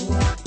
Wow.